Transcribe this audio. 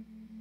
Mm-hmm.